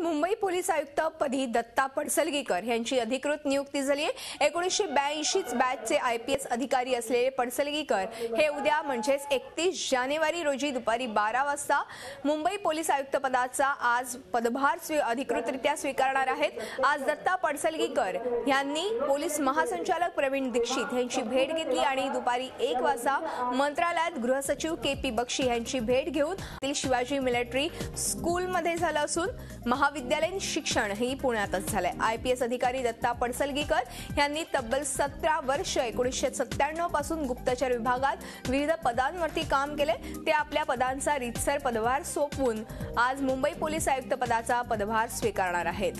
Mumbai police आयुक्त पदी दत्ता पडसलगीकर यांची अधिकृत नियुक्ती झाली आहे. एकोणीसशे ब्याऐंशीच बॅचचे आय पी एस अधिकारी असलेले पडसलगीकर हे उद्या म्हणजेच एकतीस जानेवारी रोजी दुपारी बारा वाजता मुंबई पोलीस आयुक्त पदाचा आज पदभार स्वी- अधिकृतरित्या स्वीकारणार आहेत. आज दत्ता पडसलगीकर यांनी पोलीस महासंचालक प्रवीण दीक्षित यांची भेट घेतली आणि दुपारी एक वाजता मंत्रालयात गृहसचिव के पी बक्षी यांची भेट घेऊन शिवाजी मिलिटरी स्कूलमध्ये झालं असून महा महाविद्यालयीन शिक्षण ही पुण्यातच झालंय. आय पी एस अधिकारी दत्ता पडसलगीकर यांनी तब्बल सतरा वर्ष एकोणीसशे सत्त्याण्णवपासून गुप्तचर विभागात विविध पदांवरती काम केले. ते आपल्या पदांचा रीतसर पदभार सोपवून आज मुंबई पोलीस आयुक्त पदाचा पदभार स्वीकारणार आहेत.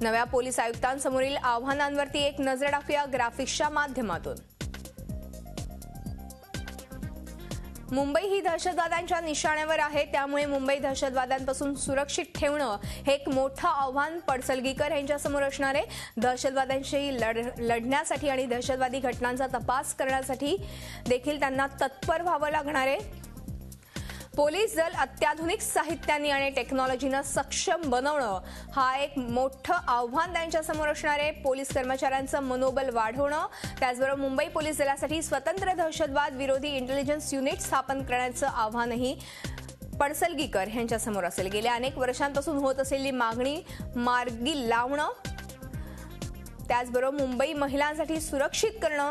नव्या पोलीस आयुक्तांसमोरील आव्हानांवरती एक नजर टाकूया ग्राफिक्सच्या माध्यमातून. मुंबई ही दहशतवाद्यांच्या निशाण्यावर आहे. त्यामुळे मुंबई दहशतवाद्यांपासून सुरक्षित ठेवणं हे एक मोठं आव्हान पडसलगीकर यांच्यासमोर असणार आहे. दहशतवाद्यांशी लढ लढण्यासाठी आणि दहशतवादी घटनांचा तपास करण्यासाठी देखील त्यांना तत्पर व्हावं लागणार आहे. पोलीस दल अत्याधुनिक साहित्याने आणि टेक्नॉलॉजीनं सक्षम बनवणं हा एक मोठं आव्हान त्यांच्यासमोर असणार आहे. पोलीस कर्मचाऱ्यांचं मनोबल वाढवणं त्याचबरोबर मुंबई पोलीस दलासाठी स्वतंत्र दहशतवाद विरोधी इंटेलिजन्स युनिट स्थापन करण्याचं आव्हानही पडसलगीकर यांच्यासमोर असेल. गेल्या अनेक वर्षांपासून होत असलेली मागणी मार्गी लावणं त्याचबरोबर मुंबई महिलांसाठी सुरक्षित करणं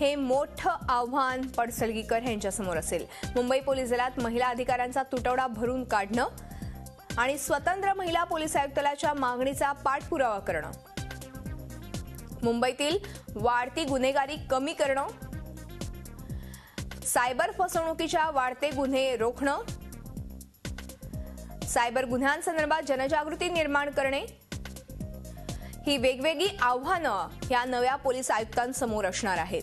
हे मोठं आव्हान पडसलगीकर यांच्यासमोर असेल. मुंबई पोलीस दलात महिला अधिकाऱ्यांचा तुटवडा भरून काढणं आणि स्वतंत्र महिला पोलीस आयुक्तालयाच्या मागणीचा पाठपुरावा करणं. मुंबईतील वाढती गुन्हेगारी कमी करणं. सायबर फसवणुकीच्या वाढते गुन्हे रोखणं. सायबर गुन्ह्यांसंदर्भात जनजागृती निर्माण करणे. ही वेगवेगळी आव्हानं या नव्या पोलीस आयुक्तांसमोर असणार आहेत.